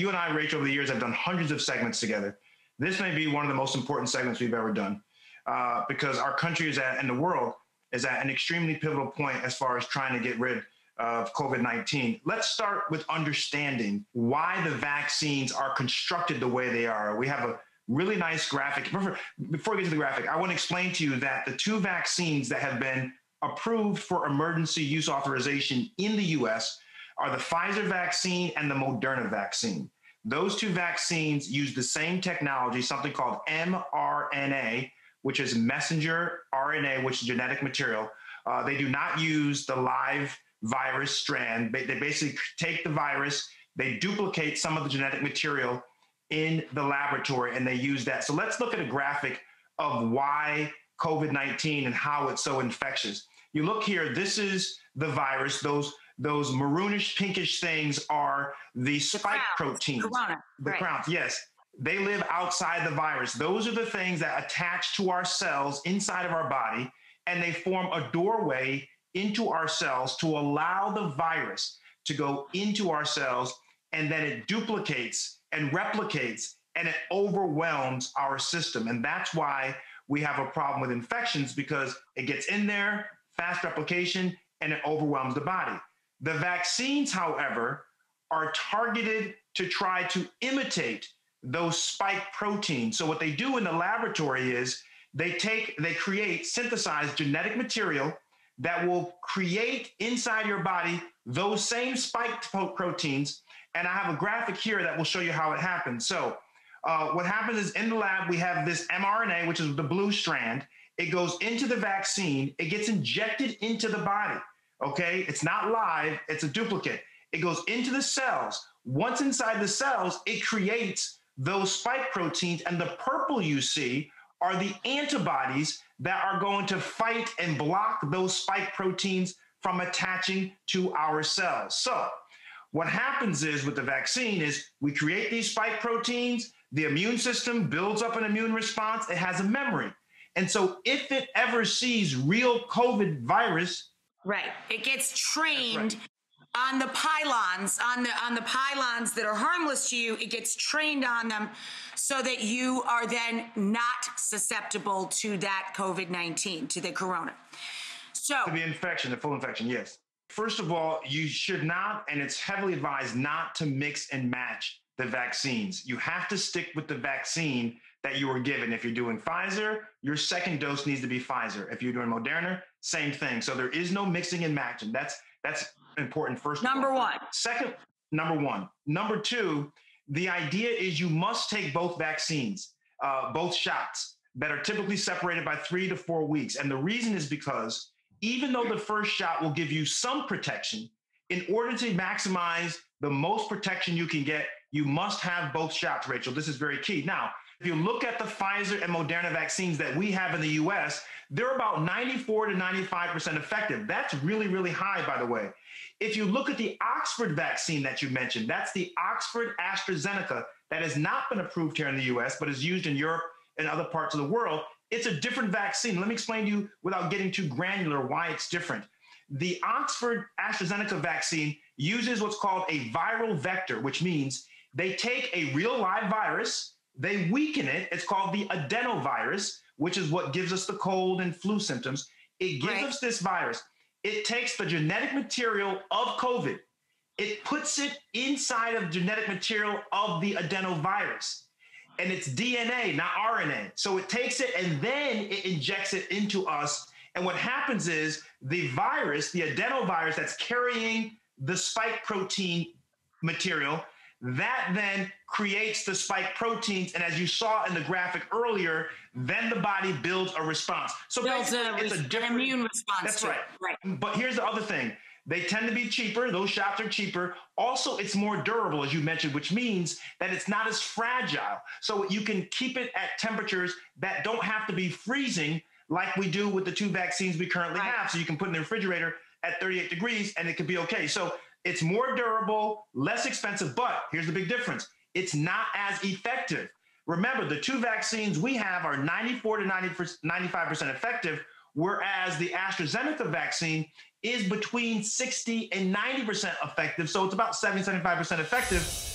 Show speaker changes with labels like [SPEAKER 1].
[SPEAKER 1] You and I, Rachael, over the years have done hundreds of segments together. This may be one of the most important segments we've ever done uh, because our country is at, and the world is at an extremely pivotal point as far as trying to get rid of COVID 19. Let's start with understanding why the vaccines are constructed the way they are. We have a really nice graphic. Before we get to the graphic, I want to explain to you that the two vaccines that have been approved for emergency use authorization in the US are the Pfizer vaccine and the Moderna vaccine. Those two vaccines use the same technology, something called mRNA, which is messenger RNA, which is genetic material. Uh, they do not use the live virus strand. They, they basically take the virus, they duplicate some of the genetic material in the laboratory, and they use that. So let's look at a graphic of why COVID 19 and how it's so infectious. You look here, this is the virus. Those those maroonish pinkish things are the, the spike crowns, proteins. Corona. The right. crowns, yes. They live outside the virus. Those are the things that attach to our cells inside of our body, and they form a doorway into our cells to allow the virus to go into our cells, and then it duplicates and replicates and it overwhelms our system. And that's why we have a problem with infections because it gets in there, fast replication, and it overwhelms the body. The vaccines, however, are targeted to try to imitate those spike proteins. So what they do in the laboratory is they take, they create, synthesize genetic material that will create inside your body those same spike proteins. And I have a graphic here that will show you how it happens. So uh, what happens is in the lab, we have this mRNA, which is the blue strand. It goes into the vaccine. It gets injected into the body. Okay. It's not live. It's a duplicate. It goes into the cells. Once inside the cells, it creates those spike proteins. And the purple you see are the antibodies that are going to fight and block those spike proteins from attaching to our cells. So, what happens is with the vaccine is we create these spike proteins, the immune system builds up an immune response, it has a memory. And so if it ever sees real COVID virus,
[SPEAKER 2] right, it gets trained on the pylons on the on the pylons that are harmless to you. It gets trained on them so that you are then not susceptible to that covid-19 to the corona. So
[SPEAKER 1] to the infection the full infection yes. First of all you should not and it's heavily advised not to mix and match the vaccines. You have to stick with the vaccine that you were given if you're doing pfizer your second dose needs to be pfizer if you're doing moderna same thing so there is no mixing and matching that's that's important first.
[SPEAKER 2] Number one.
[SPEAKER 1] Second, number one. Number two, the idea is you must take both vaccines, uh, both shots that are typically separated by three to four weeks. And the reason is because even though the first shot will give you some protection, in order to maximize the most protection you can get, you must have both shots, Rachael. This is very key. Now, if you look at the Pfizer and Moderna vaccines that we have in the US, they're about 94 to 95% effective. That's really, really high, by the way. If you look at the Oxford vaccine that you mentioned, that's the Oxford AstraZeneca that has not been approved here in the US, but is used in Europe and other parts of the world. It's a different vaccine. Let me explain to you without getting too granular why it's different. The Oxford AstraZeneca vaccine uses what's called a viral vector, which means they take a real live virus, they weaken it. It's called the adenovirus, which is what gives us the cold and flu symptoms. It gives right. us this virus. It takes the genetic material of COVID, it puts it inside of genetic material of the adenovirus. And it's DNA, not RNA. So it takes it and then it injects it into us. And what happens is the virus, the adenovirus that's carrying the spike protein material, that then creates the spike proteins. And as you saw in the graphic earlier, then the body builds a response. So
[SPEAKER 2] builds a, it's a different immune response.
[SPEAKER 1] That's right. Right. But here's the other thing. They tend to be cheaper. Those shots are cheaper. Also, it's more durable, as you mentioned, which means that it's not as fragile. So you can keep it at temperatures that don't have to be freezing like we do with the two vaccines we currently right. have. So you can put in the refrigerator at 38 degrees and it could be okay. So it's more durable, less expensive, but here's the big difference it's not as effective. Remember, the two vaccines we have are 94 to 90, 95% effective, whereas the AstraZeneca vaccine is between 60 and 90% effective. So it's about 70, 75% effective